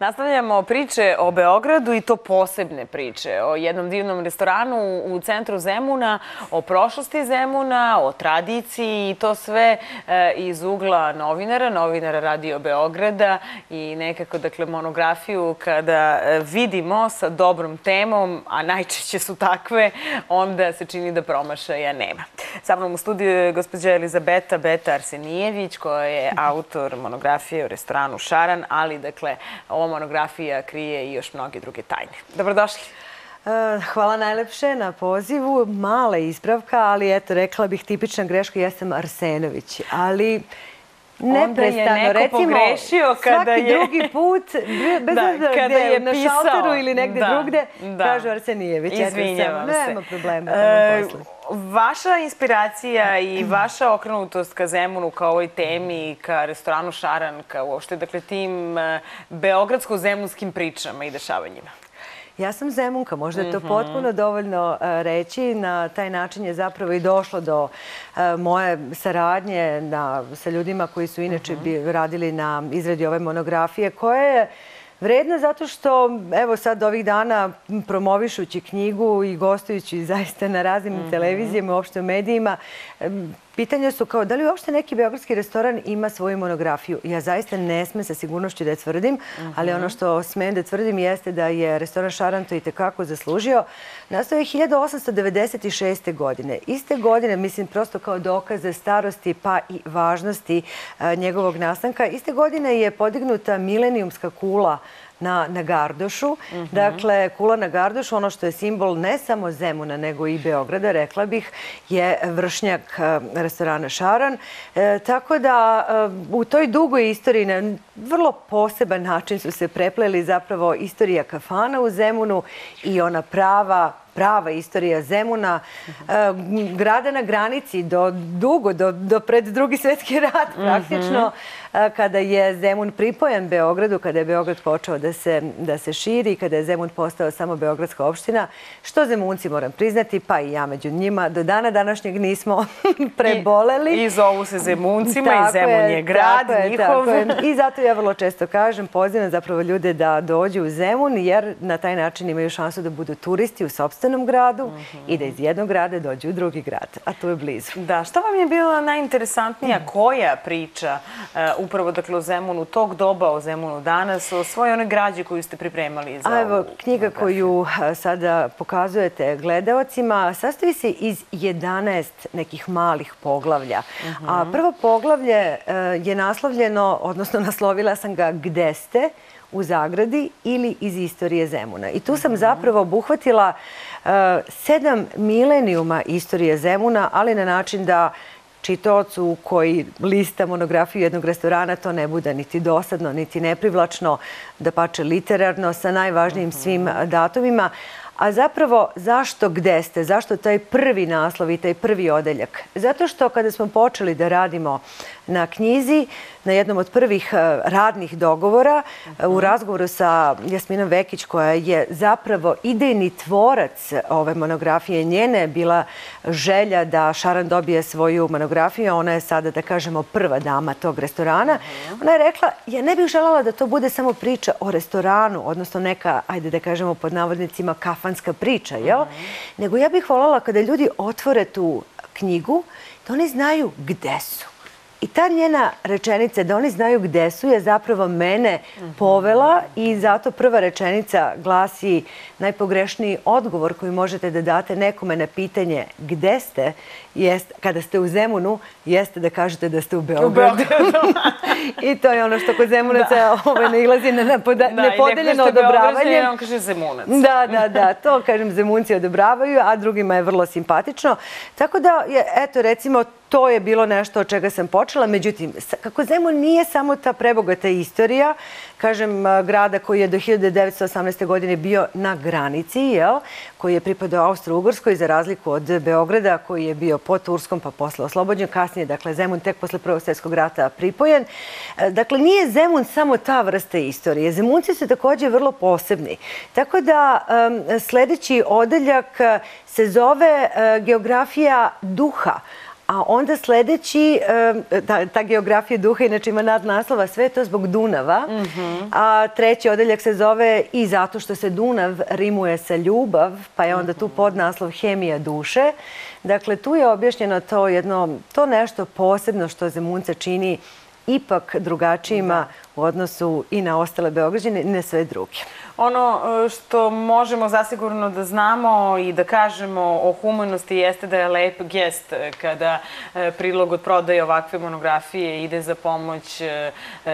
Nastavljamo priče o Beogradu i to posebne priče. O jednom divnom restoranu u centru Zemuna, o prošlosti Zemuna, o tradiciji i to sve e, iz ugla novinara, novinara Radio Beograda i nekako dakle, monografiju kada e, vidimo sa dobrom temom, a najčešće su takve, onda se čini da promašaja nema. Sa mnom u studiju je gospođa Elizabeta Beta Arsenijević, koja je autor monografije o restoranu Šaran, ali dakle, ova monografija krije i još mnoge druge tajne. Dobrodošli. E, hvala najlepše na pozivu. Mala ispravka, ali eto, rekla bih tipična greška, ja sam Arsenović. Ali Onda je neko pogrešio kada je... Svaki drugi put, bez obzira gde je na šalteru ili negde drugde, kažu Arsenijević. Izvinjavam se. Nema problema. E, vaša inspiracija i vaša okrenutost ka Zemunu, ka ovoj temi, ka restoranu Šaran, ka uopšte, dakle, tim e, beogradsko-zemunskim pričama i dešavanjima. Ja sam Zemunka, možda je to mhm. potpuno dovoljno e, reći. Na taj način je zapravo i došlo do e, moje saradnje sa ljudima koji su inače mhm. radili na izradi ove monografije, koja je vredna zato što, evo sad ovih dana, promovišući knjigu i gostujući zaista na raznim mhm. televizijama, uopšte u medijima, Pitanje su kao da li uopšte neki beogradski restoran ima svoju monografiju. Ja zaista ne smem sa sigurnošću da je tvrdim, ali ono što smem da tvrdim jeste da je restoran Šaranto i tekako zaslužio. Nastao je 1896. godine. Iste godine, mislim prosto kao dokaze starosti pa i važnosti eh, njegovog nastanka, iste godine je podignuta milenijumska kula na Gardošu. Dakle, kula na Gardošu, ono što je simbol ne samo Zemuna, nego i Beograda, rekla bih, je vršnjak eh, restorana Šaran. Eh, tako da eh, u toj dugoj istoriji na vrlo poseban način su se prepleli zapravo istorija kafana u Zemunu i ona prava prava istorija Zemuna, e, grada na granici do dugo, do pred drugi svjetski rat mhm. praktično, e, kada je Zemun pripojen Beogradu, kada je Beograd počeo da se širi, kada je Zemun postao samo Beogradska opština, što Zemunci moram priznati, pa i ja među njima, do dana današnjeg nismo preboleli. I zovu se Zemuncima i Zemun je grad njihov. I zato ja vrlo često kažem, pozivam zapravo ljude da dođu u Zemun, jer na taj način imaju šansu da budu turisti u sobstvenom gradu i da iz jednog grada dođu u drugi grad, a tu je blizu. Da, što vam je bila najinteresantnija koja priča e, upravo dakle o Zemunu, tog doba o Zemunu danas, o svojoj onoj građi koju ste pripremali za Evo, knjiga koju e, sada pokazujete gledalcima sastoji se iz 11 nekih malih poglavlja. A mhm. prvo poglavlje e, je naslovljeno, odnosno naslovila sam ga Gde ste? u Zagradi ili iz istorije Zemuna. I tu sam mhm. zapravo obuhvatila sedam milenijuma istorije Zemuna, ali na način da čitocu koji lista monografiju jednog restorana to ne bude niti dosadno, niti neprivlačno, da pače literarno sa najvažnijim svim datumima. A zapravo, zašto gde ste? Zašto taj prvi naslov i taj prvi odeljak? Zato što kada smo počeli da radimo na knjizi, na jednom od prvih e, radnih dogovora, e, u razgovoru sa Jasminom Vekić, koja je zapravo idejni tvorac ove monografije, njene je bila želja da Šaran dobije svoju monografiju, ona je sada, da kažemo, prva dama tog restorana. Ona je rekla, ja ne bih želala da to bude samo priča o restoranu, odnosno neka, ajde da kažemo pod navodnicima, kafanska priča, jel? Nego ja bih voljela kada ljudi otvore tu knjigu, da oni znaju gde su. I ta njena rečenica da oni znaju gde su je zapravo mene povela i zato prva rečenica glasi najpogrešniji odgovor koji možete da date nekome na pitanje gde ste kada ste u Zemunu, jeste da kažete da ste u Beogradu. I to je ono što kod Zemunaca ne ilazi na nepodeljeno odobravanje. I je Beogradu, on kaže Zemunac. Da, da, da. To, kažem, Zemunci odobravaju, a drugima je vrlo simpatično. Tako da, eto, recimo, to je bilo nešto od čega sam počela. Međutim, kako Zemun nije samo ta prebogata istorija, kažem, grada koji je do 1918. godine bio na granici, koji je pripadao Austro-Ugrskoj, za razliku od Beograda, koji je bio po Turskom, pa posle oslobođen, kasnije, dakle, Zemun tek posle Prvog svjetskog rata pripojen. E, dakle, nije Zemun samo ta vrsta istorije. Zemunci su također vrlo posebni. Tako da, sljedeći odeljak se zove e, geografija duha, A onda sledeći, ta geografija duha, inače ima nadnaslova, sve to zbog Dunava. A treći odeljak se zove i zato što se Dunav rimuje sa ljubav, pa je onda tu podnaslov Hemija duše. Dakle, tu je objašnjeno to jedno, to nešto posebno što Zemunce čini ipak drugačijima u odnosu i na ostale Beograđane i na sve druge. Ono e, što možemo zasigurno da znamo i da kažemo o humanosti jeste da je lep gest kada e, prilog od prodaje ovakve monografije ide za pomoć e,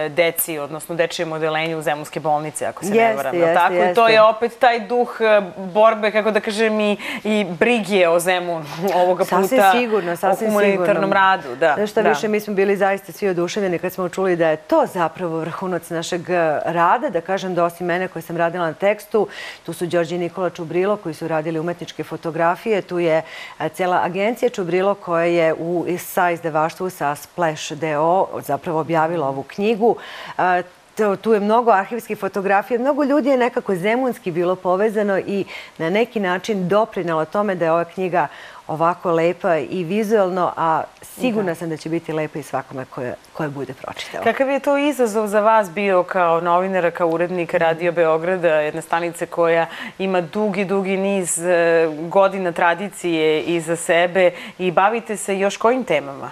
deci, odnosno dečijem odelenju u Zemunske bolnice, ako se ne varam. Jeste, jeste. To je opet taj duh borbe, kako da kažem, i brigije o Zemunu ovoga puta. sigurno, sasvim sigurno. O humanitarnom radu, da. Nešto više, mi smo bili zaista svi oduševljeni kad smo čuli da je to zapravo vrhunac našeg e, rada, da kažem da osim mene koje sam radila na tekstu. Tu su Đorđe i Nikola Čubrilo koji su radili umetničke fotografije. Tu je e, cijela agencija Čubrilo koja je u sa izdevaštvu sa Splash DO zapravo objavila ovu knjigu. E, Tu je mnogo arhivskih fotografija. Mnogo ljudi je nekako zemunski bilo povezano i na neki način doprinalo tome da je ova knjiga ovako lepa i vizualno, a sigurna sam da će biti lepa i svakome koje bude pročitao. Kakav je to izazov za vas bio kao novinara, kao urednika Radio Beograda, jedna stanice koja ima dugi, dugi niz e, godina tradicije iza sebe i bavite se još kojim temama?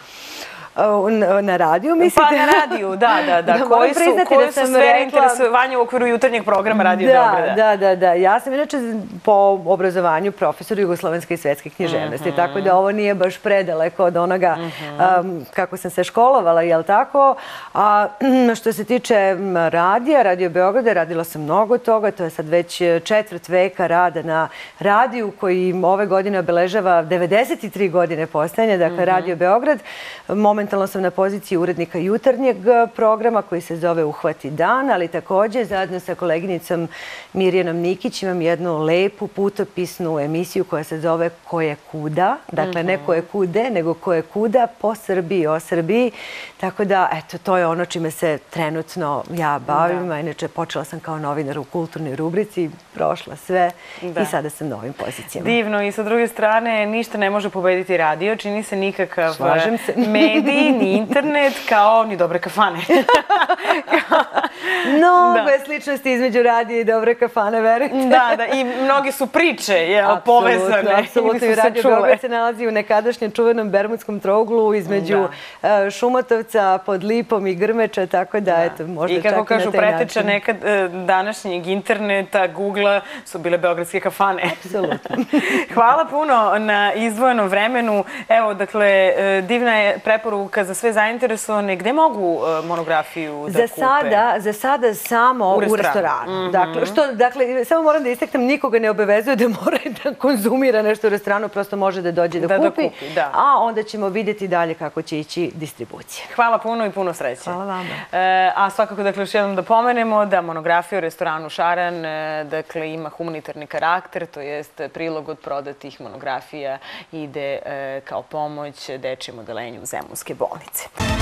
Na radiju, mislite? Pa na radiju, da, da, da. Koji su, koji su sfere interesovanja u okviru jutarnjeg programa Radio Beograda? Da, da, da. Ja sam inače po obrazovanju profesor Jugoslovenske i svetske književnosti, mhm. tako da ovo nije baš predaleko od onoga mhm. kako sam se školovala, jel tako? A što se tiče radija, Radio Beograda, radila sam mnogo toga, to je sad već četvrt veka rada na radiju koji ove godine obeležava 93 godine postajanja, dakle mhm. Radio Beograd. Moment momentalno sam na poziciji urednika jutarnjeg programa koji se zove Uhvati dan, ali također zajedno sa koleginicom Mirjanom Nikić imam jednu lepu putopisnu emisiju koja se zove Ko je kuda. Dakle, ne ko je kude, nego ko je kuda po Srbiji, o Srbiji. Tako da, eto, to je ono čime se trenutno ja bavim. Inače, počela sam kao novinar u kulturnoj rubrici, prošla sve i sada sam na ovim pozicijama. Divno. I sa druge strane, ništa ne može pobediti radio. Čini se nikakav medij ni internet, kao ni dobre kafane. Mnogo je sličnosti između radije i dobre kafane, verujte. Da, da, i mnogi su priče povezane. Apsolutno, i radio Beograd se nalazi u nekadašnjem čuvenom Bermudskom trouglu između e, Šumatovca pod Lipom i Grmeča, tako da, eto, možda čak i na taj način. I kako kažu, preteča nekad e, današnjeg interneta, Google-a, su bile beogradske kafane. Apsolutno. Hvala puno na izdvojenom vremenu. Evo, dakle, e, divna je preporuka za sve zainteresovane. Gde mogu monografiju da kupe? Za sada samo u restoranu. Mhm. Dakle, što, dakle, samo moram da isteknem, nikoga ne obavezuje da mora da konzumira nešto u restoranu, prosto može da dođe da, kupi. Da kupi, da. A onda ćemo vidjeti dalje kako će ići distribucija. Hvala puno i puno sreće. Hvala vama. E, a svakako, dakle, još jednom da pomenemo da monografija u restoranu Šaran, e, dakle, ima humanitarni karakter, to jest prilog od prodatih monografija ide e, kao pomoć dečijem odelenju Zemunske bolnice.